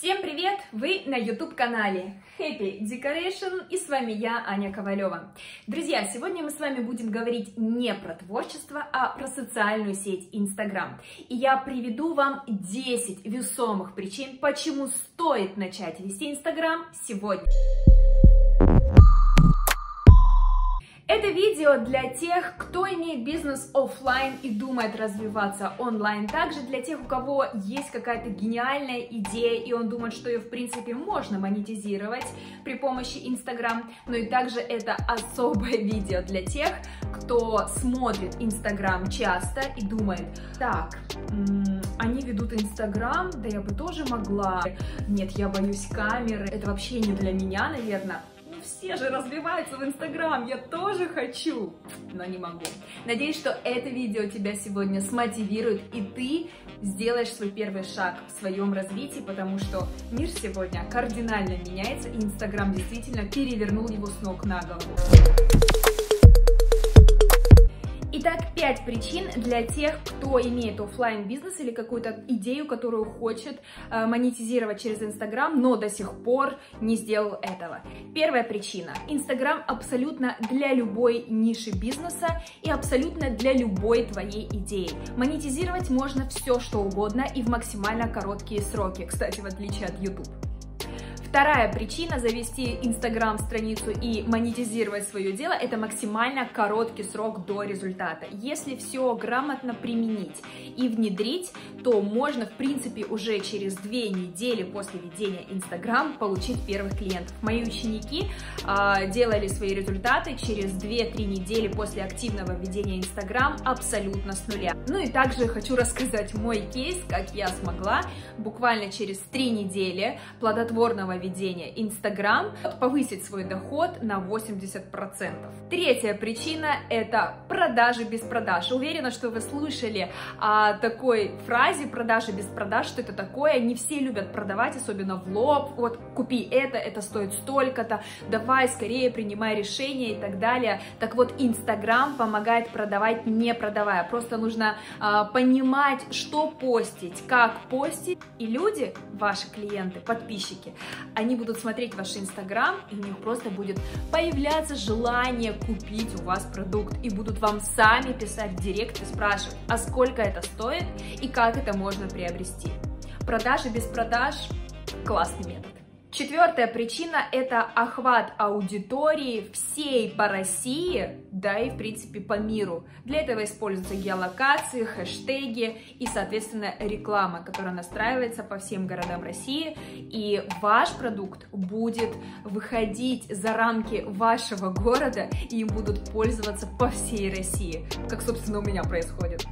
Всем привет! Вы на YouTube канале Happy Decoration и с вами я, Аня Ковалева. Друзья, сегодня мы с вами будем говорить не про творчество, а про социальную сеть Instagram. И я приведу вам 10 весомых причин, почему стоит начать вести Instagram сегодня. Это видео для тех, кто имеет бизнес офлайн и думает развиваться онлайн. Также для тех, у кого есть какая-то гениальная идея, и он думает, что ее в принципе можно монетизировать при помощи Инстаграм. Но и также это особое видео для тех, кто смотрит Инстаграм часто и думает, так, они ведут Инстаграм, да я бы тоже могла. Нет, я боюсь камеры, это вообще не для меня, наверное все же развиваются в Инстаграм, я тоже хочу, но не могу. Надеюсь, что это видео тебя сегодня смотивирует, и ты сделаешь свой первый шаг в своем развитии, потому что мир сегодня кардинально меняется, и Инстаграм действительно перевернул его с ног на голову. Итак, 5 причин для тех, кто имеет офлайн бизнес или какую-то идею, которую хочет э, монетизировать через Инстаграм, но до сих пор не сделал этого. Первая причина. Инстаграм абсолютно для любой ниши бизнеса и абсолютно для любой твоей идеи. Монетизировать можно все, что угодно и в максимально короткие сроки, кстати, в отличие от YouTube. Вторая причина завести инстаграм-страницу и монетизировать свое дело – это максимально короткий срок до результата. Если все грамотно применить и внедрить, то можно, в принципе, уже через две недели после ведения инстаграм получить первых клиентов. Мои ученики э, делали свои результаты через 2-3 недели после активного ведения инстаграм абсолютно с нуля. Ну и также хочу рассказать мой кейс, как я смогла буквально через 3 недели плодотворного ведения Instagram повысить свой доход на 80%. Третья причина – это продажи без продаж. Уверена, что вы слышали о такой фразе «продажи без продаж», что это такое. Не все любят продавать, особенно в лоб. Вот купи это, это стоит столько-то, давай скорее принимай решение и так далее. Так вот, Instagram помогает продавать не продавая. Просто нужно э, понимать, что постить, как постить. И люди, ваши клиенты, подписчики, они будут смотреть ваш инстаграм, и у них просто будет появляться желание купить у вас продукт, и будут вам сами писать в директ и спрашивать, а сколько это стоит и как это можно приобрести. Продажи без продаж – классный метод. Четвертая причина – это охват аудитории всей по России, да и, в принципе, по миру. Для этого используются геолокации, хэштеги и, соответственно, реклама, которая настраивается по всем городам России. И ваш продукт будет выходить за рамки вашего города, и им будут пользоваться по всей России, как, собственно, у меня происходит.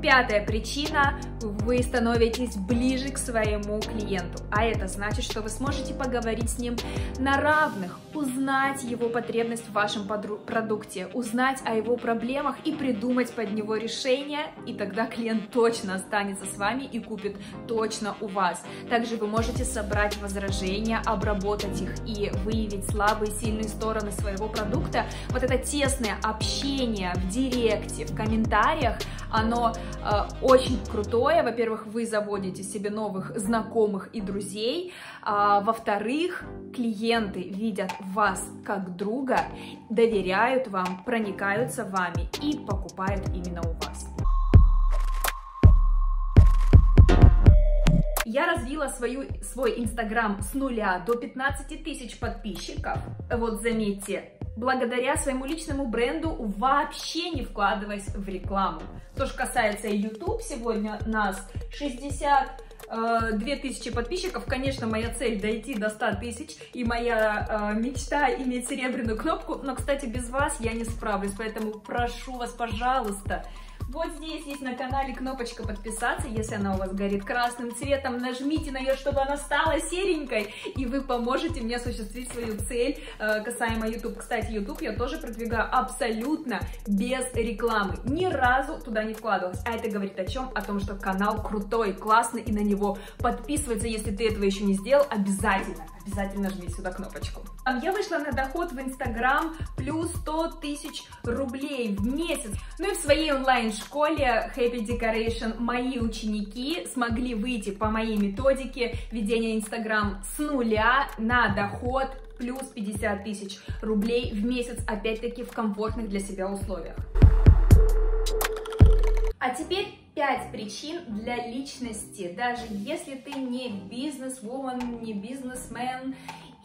Пятая причина – вы становитесь ближе к своему клиенту, а это значит, что вы сможете поговорить с ним на равных, узнать его потребность в вашем продукте, узнать о его проблемах и придумать под него решение, и тогда клиент точно останется с вами и купит точно у вас. Также вы можете собрать возражения, обработать их и выявить слабые и сильные стороны своего продукта. Вот это тесное общение в директе, в комментариях, оно очень крутое. Во-первых, вы заводите себе новых знакомых и друзей. А, во-вторых, клиенты видят вас как друга, доверяют вам, проникаются вами и покупают именно у вас. Я развила свою, свой инстаграм с нуля до 15 тысяч подписчиков. Вот заметьте, благодаря своему личному бренду, вообще не вкладываясь в рекламу. То, что касается YouTube, сегодня нас 60 2000 э, подписчиков. Конечно, моя цель дойти до 100 тысяч, и моя э, мечта иметь серебряную кнопку, но, кстати, без вас я не справлюсь, поэтому прошу вас, пожалуйста, вот здесь есть на канале кнопочка подписаться, если она у вас горит красным цветом, нажмите на нее, чтобы она стала серенькой, и вы поможете мне осуществить свою цель э, касаемо YouTube. Кстати, YouTube я тоже продвигаю абсолютно без рекламы, ни разу туда не вкладывалась, а это говорит о чем? О том, что канал крутой, классный, и на него подписываться, если ты этого еще не сделал, обязательно обязательно жми сюда кнопочку. Я вышла на доход в Инстаграм плюс 100 тысяч рублей в месяц. Ну и в своей онлайн-школе Happy Decoration мои ученики смогли выйти по моей методике ведения Инстаграм с нуля на доход плюс 50 тысяч рублей в месяц, опять-таки в комфортных для себя условиях. А теперь 5 причин для личности, даже если ты не бизнес-вумен, не бизнесмен,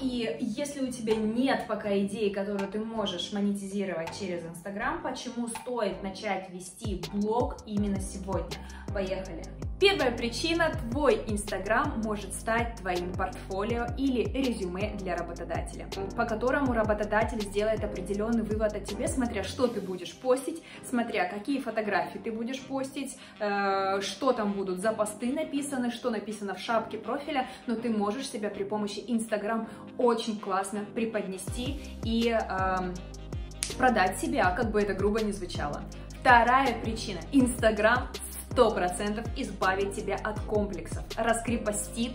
и если у тебя нет пока идеи, которую ты можешь монетизировать через Инстаграм, почему стоит начать вести блог именно сегодня? Поехали! Первая причина – твой Инстаграм может стать твоим портфолио или резюме для работодателя, по которому работодатель сделает определенный вывод о тебе, смотря что ты будешь постить, смотря какие фотографии ты будешь постить, э, что там будут за посты написаны, что написано в шапке профиля, но ты можешь себя при помощи Инстаграм очень классно преподнести и э, продать себя, как бы это грубо не звучало. Вторая причина. Инстаграм 100% избавит тебя от комплексов, раскрепостит,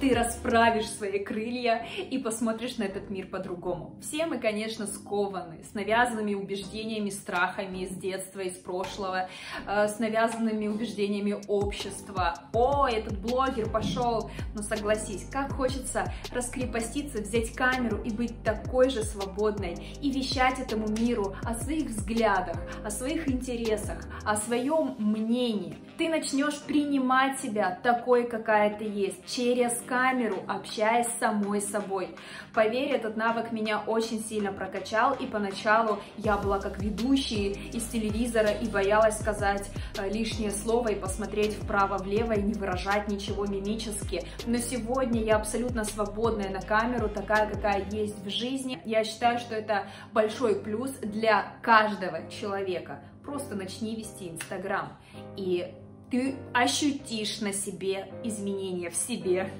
ты расправишь свои крылья и посмотришь на этот мир по-другому. Все мы, конечно, скованы, с навязанными убеждениями, страхами из детства, из прошлого, э, с навязанными убеждениями общества. О, этот блогер пошел, но согласись, как хочется раскрепоститься, взять камеру и быть такой же свободной и вещать этому миру о своих взглядах, о своих интересах, о своем мнении. Ты начнешь принимать себя такой, какая ты есть, через камеру, общаясь с самой собой. Поверь, этот навык меня очень сильно прокачал, и поначалу я была как ведущий из телевизора и боялась сказать э, лишнее слово и посмотреть вправо-влево и не выражать ничего мимически. Но сегодня я абсолютно свободная на камеру, такая, какая есть в жизни. Я считаю, что это большой плюс для каждого человека. Просто начни вести Инстаграм, и ты ощутишь на себе изменения в себе.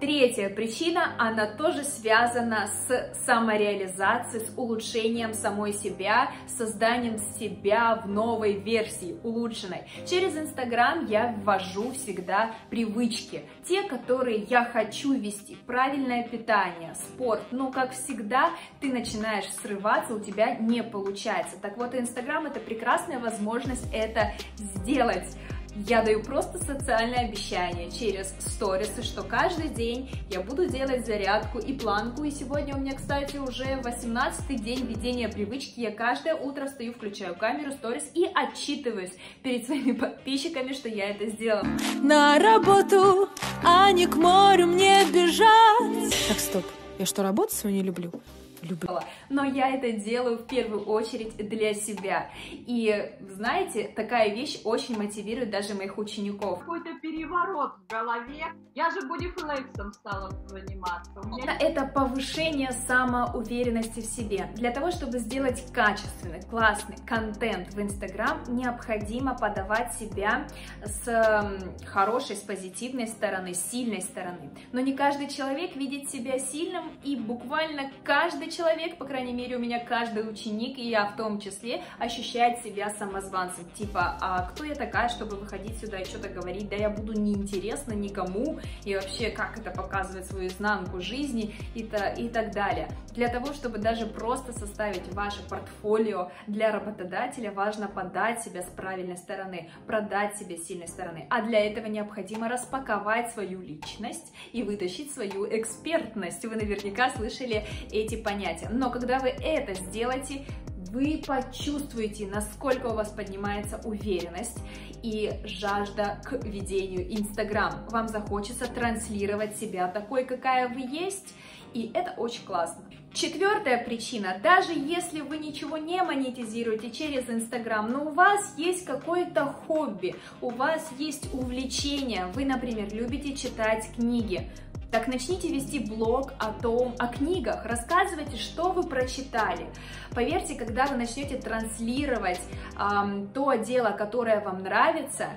Третья причина, она тоже связана с самореализацией, с улучшением самой себя, созданием себя в новой версии, улучшенной. Через Инстаграм я ввожу всегда привычки, те, которые я хочу вести, правильное питание, спорт, но как всегда ты начинаешь срываться, у тебя не получается. Так вот, Инстаграм это прекрасная возможность это сделать. Я даю просто социальное обещание через сторисы, что каждый день я буду делать зарядку и планку. И сегодня у меня, кстати, уже 18 день ведения привычки. Я каждое утро встаю, включаю камеру, сторис и отчитываюсь перед своими подписчиками, что я это сделала. На работу, а не к морю мне бежать. Так, стоп. Я что, работу свою не люблю? Люблю. Но я это делаю в первую очередь для себя. И, знаете, такая вещь очень мотивирует даже моих учеников. Какой-то переворот в голове. Я же бодифлексом стала заниматься. Меня... Это повышение самоуверенности в себе. Для того, чтобы сделать качественный, классный контент в Инстаграм, необходимо подавать себя с хорошей, с позитивной стороны, с сильной стороны. Но не каждый человек видит себя сильным, и буквально каждый каждый человек, по крайней мере, у меня каждый ученик, и я в том числе, ощущает себя самозванцем. Типа, а кто я такая, чтобы выходить сюда и что-то говорить? Да я буду неинтересна никому, и вообще, как это показывает свою изнанку жизни, и, то, и так далее. Для того, чтобы даже просто составить ваше портфолио для работодателя, важно подать себя с правильной стороны, продать себя с сильной стороны. А для этого необходимо распаковать свою личность и вытащить свою экспертность. Вы наверняка слышали эти понятия понятия. Но когда вы это сделаете, вы почувствуете, насколько у вас поднимается уверенность и жажда к ведению Инстаграм. Вам захочется транслировать себя такой, какая вы есть, и это очень классно. Четвертая причина, даже если вы ничего не монетизируете через Инстаграм, но у вас есть какое-то хобби, у вас есть увлечение, вы, например, любите читать книги, так начните вести блог о том, о книгах, рассказывайте, что вы прочитали. Поверьте, когда вы начнете транслировать эм, то дело, которое вам нравится,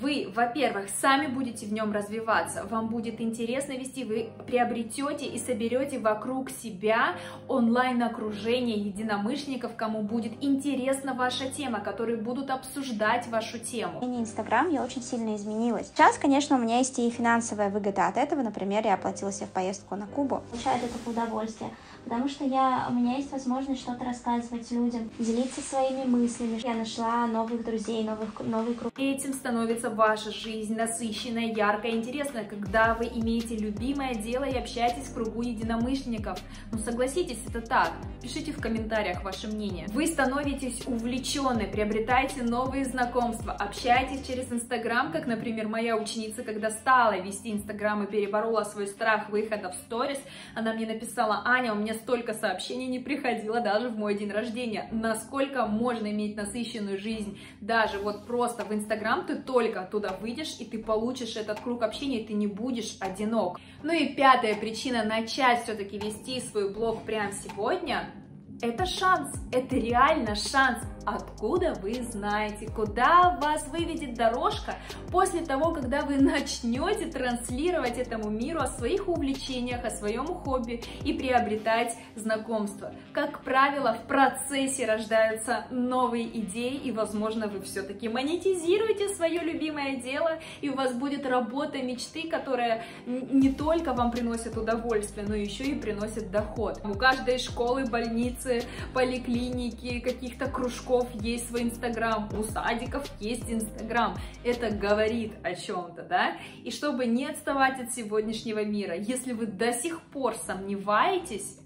вы, во-первых, сами будете в нем развиваться, вам будет интересно вести, вы приобретете и соберете вокруг себя онлайн-окружение единомышленников, кому будет интересна ваша тема, которые будут обсуждать вашу тему. Инстаграм я очень сильно изменилась. Сейчас, конечно, у меня есть и финансовая выгода от этого. Например, я оплатила себе поездку на Кубу. Получаю этого удовольствие потому что я, у меня есть возможность что-то рассказывать людям, делиться своими мыслями. Я нашла новых друзей, новых, новый круг. Этим становится ваша жизнь насыщенная, яркая, интересная, когда вы имеете любимое дело и общаетесь в кругу единомышленников. Ну согласитесь, это так. Пишите в комментариях ваше мнение. Вы становитесь увлечены, приобретаете новые знакомства, общаетесь через Инстаграм, как, например, моя ученица, когда стала вести Инстаграм и переборола свой страх выхода в сторис, она мне написала, Аня, у меня мне столько сообщений не приходило даже в мой день рождения. Насколько можно иметь насыщенную жизнь, даже вот просто в Инстаграм ты только туда выйдешь, и ты получишь этот круг общения, и ты не будешь одинок. Ну и пятая причина начать все-таки вести свой блог прямо сегодня, это шанс, это реально шанс Откуда вы знаете, куда вас выведет дорожка после того, когда вы начнете транслировать этому миру о своих увлечениях, о своем хобби и приобретать знакомства? Как правило, в процессе рождаются новые идеи, и, возможно, вы все-таки монетизируете свое любимое дело, и у вас будет работа мечты, которая не только вам приносит удовольствие, но еще и приносит доход. У каждой школы, больницы, поликлиники, каких-то кружков кружков есть свой инстаграм, у садиков есть инстаграм. Это говорит о чем-то, да? И чтобы не отставать от сегодняшнего мира, если вы до сих пор сомневаетесь,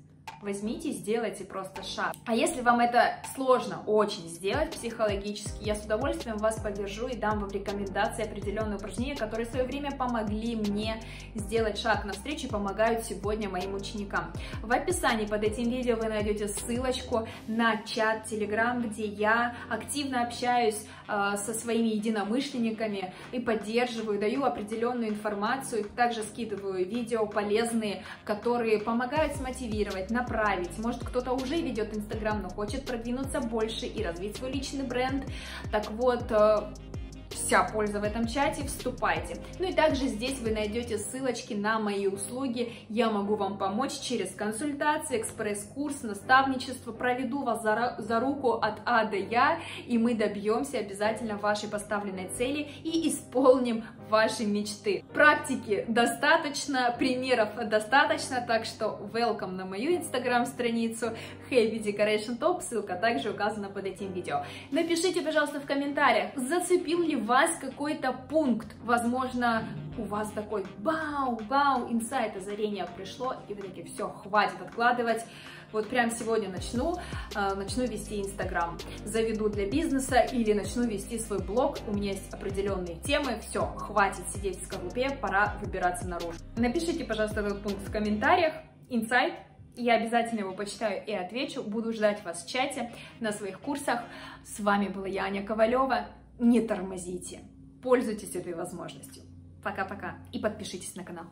возьмите, сделайте просто шаг. А если вам это сложно очень сделать психологически, я с удовольствием вас поддержу и дам вам рекомендации определенные упражнения, которые в свое время помогли мне сделать шаг навстречу и помогают сегодня моим ученикам. В описании под этим видео вы найдете ссылочку на чат Telegram, где я активно общаюсь э, со своими единомышленниками и поддерживаю, даю определенную информацию, также скидываю видео полезные, которые помогают смотивировать, направить направить. Может, кто-то уже ведет Инстаграм, но хочет продвинуться больше и развить свой личный бренд. Так вот, э, вся польза в этом чате, вступайте. Ну и также здесь вы найдете ссылочки на мои услуги. Я могу вам помочь через консультации, экспресс-курс, наставничество. Проведу вас за, за руку от А до Я, и мы добьемся обязательно вашей поставленной цели и исполним ваши мечты. Практики достаточно, примеров достаточно, так что welcome на мою инстаграм-страницу Happy Decoration Top, ссылка также указана под этим видео. Напишите, пожалуйста, в комментариях, зацепил ли вас какой-то пункт, возможно, у вас такой вау, вау, инсайт, озарение пришло, и вы такие, все, хватит откладывать, вот прям сегодня начну, э, начну вести Инстаграм, заведу для бизнеса или начну вести свой блог, у меня есть определенные темы, все, хватит сидеть в скорлупе, пора выбираться наружу. Напишите, пожалуйста, этот пункт в комментариях, инсайт, я обязательно его почитаю и отвечу. Буду ждать вас в чате, на своих курсах. С вами была я, Аня Ковалева. Не тормозите. Пользуйтесь этой возможностью. Пока-пока. И подпишитесь на канал.